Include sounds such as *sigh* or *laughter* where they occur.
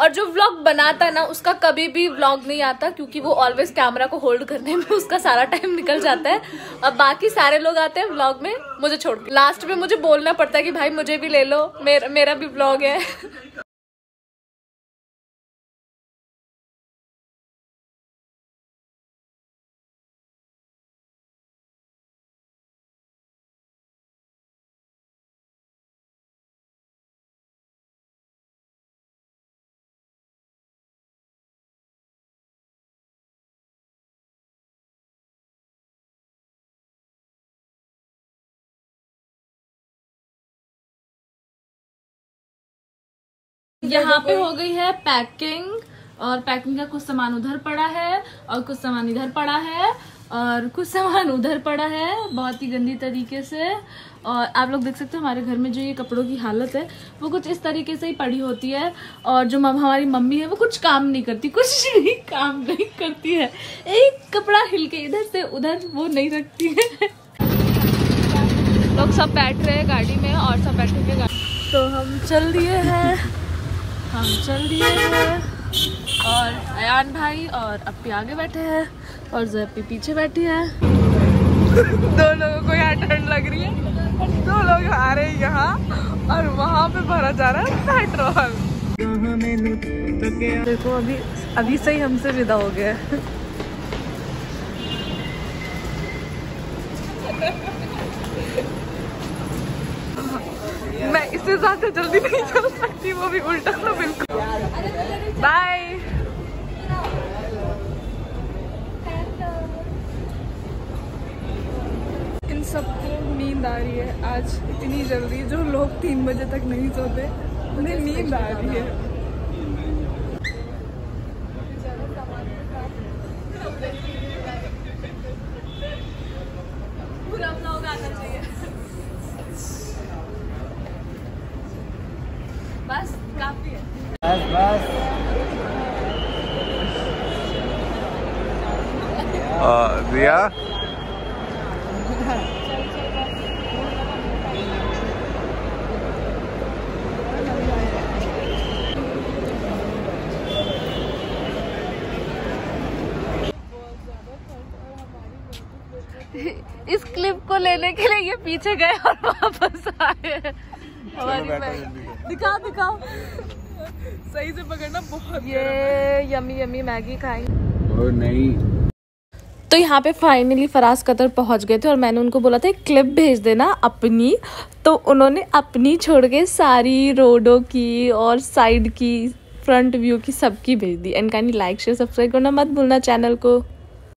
और जो व्लॉग बनाता ना उसका कभी भी व्लॉग नहीं आता क्योंकि वो ऑलवेज कैमरा को होल्ड करने में उसका सारा टाइम निकल जाता है। अब बाकी सारे लोग आते हैं व्लॉग में मुझे छोड़ लास्ट में मुझे बोलना पड़ता है कि भाई मुझे भी ले लो मेर, मेरा भी व्लॉग है। यहाँ पे हो गई है पैकिंग, और पैकिंग का कुछ सामान उधर पड़ा है, और कुछ सामान इधर पड़ा है, और कुछ सामान उधर पड़ा है, बहुत ही गंदी तरीके से। और आप लोग देख सकते हो हमारे घर में जो ये कपड़ों की हालत है, वो कुछ इस तरीके से ही पड़ी होती है, और जो मम, हमारी मम्मी है, वो कुछ काम नहीं करती, कुछ *laughs* भी काम नहीं करती है। एक कपड़ा हिल के इधर से उधर वो नहीं रखती है। लोग सब बैठ रहे हैं गाड़ी में, और सब बैठे गाड़ी तो हम चल दिए हैं। हम चल दिए हैं और अयान भाई और अपी आगे बैठे हैं और जपी पीछे बैठी है। दो लोगों को यहाँ ठंड लग रही है। दो लोग आ रहे हैं यहाँ और वहाँ पे भरा जा रहा है पेट्रोल। देखो, अभी अभी से ही हमसे विदा हो गया इससे ज़्यादा जल्दी नहीं चल सकती, वो भी उल्टा ना बिल्कुल। बाय इन सबको नींद आ रही है आज इतनी जल्दी, जो लोग तीन बजे तक नहीं सोते, उन्हें नींद आ रही है। पूरा ब्लॉग आना बस काफ़ी है। बस बस। दिया इस क्लिप को लेने के लिए ये पीछे गए और वापस आए। हमारी मैगी दिखाओ दिखाओ। सही से पकड़ना बहुत ये यमी यमी मैगी खाएँगे। ओ नहीं। तो यहाँ पे फाइनली फराज कतर पहुँच गए थे और मैंने उनको बोला था एक क्लिप भेज देना अपनी। तो उन्होंने अपनी छोड़ के सारी रोडों की और साइड की फ्रंट व्यू की सबकी भेज दी। And kindly like share subscribe करना मत भूलना चैनल को।